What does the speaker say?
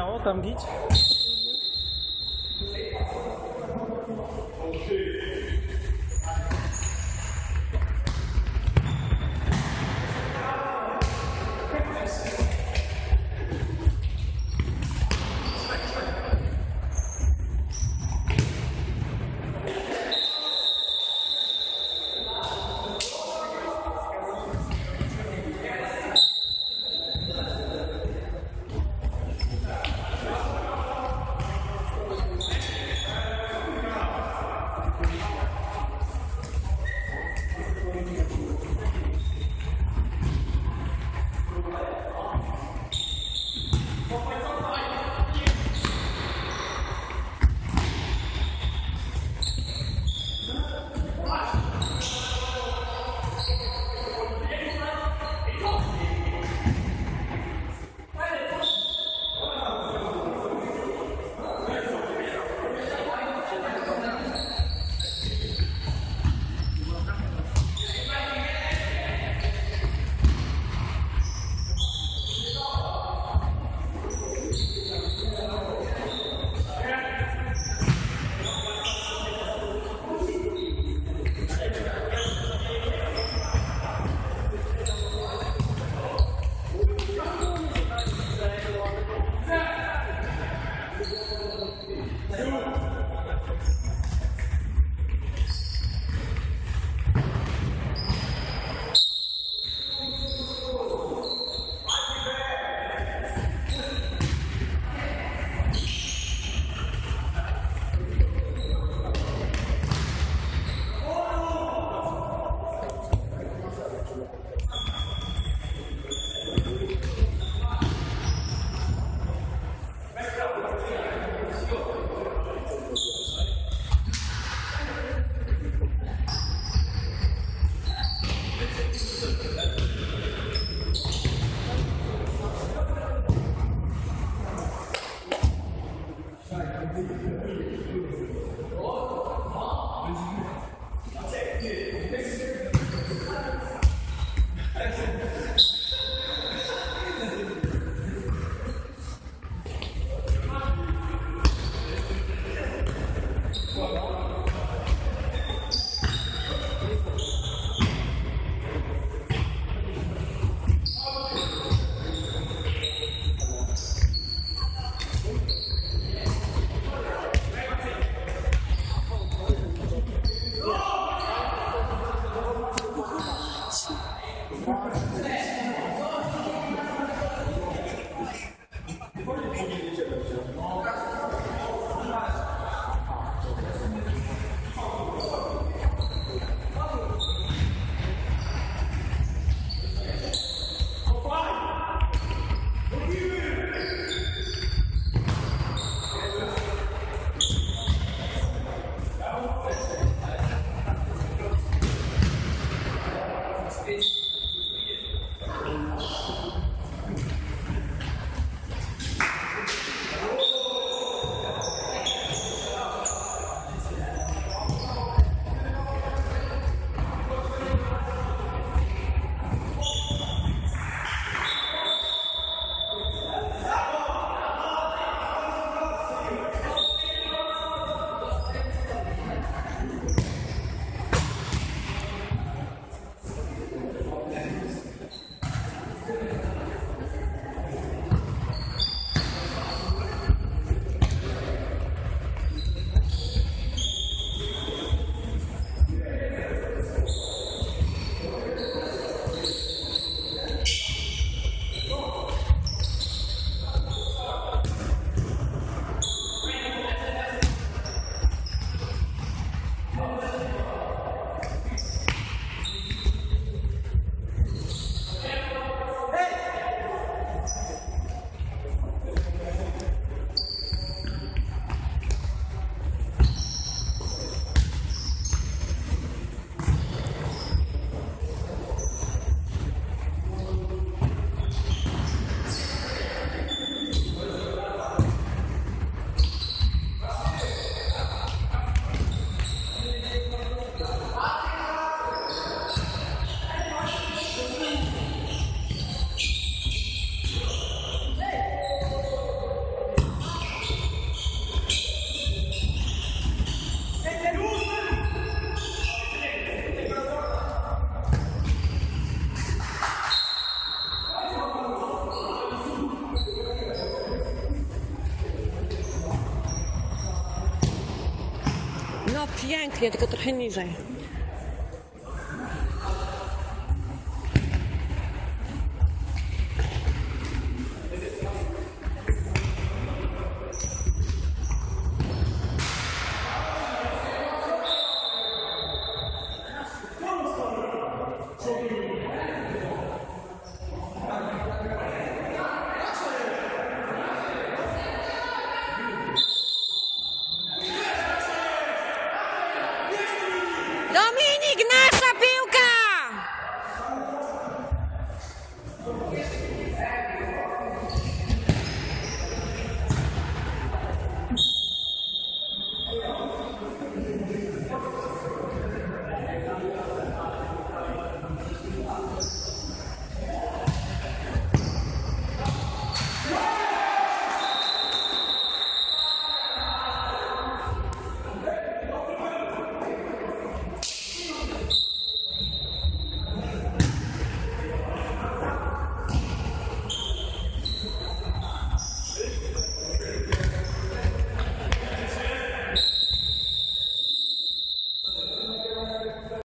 To się nagrało tam git? مزيان كنت كتروحي النيجا